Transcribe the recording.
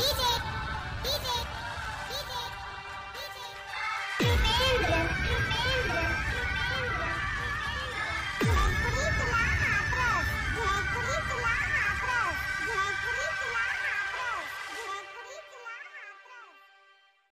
DJ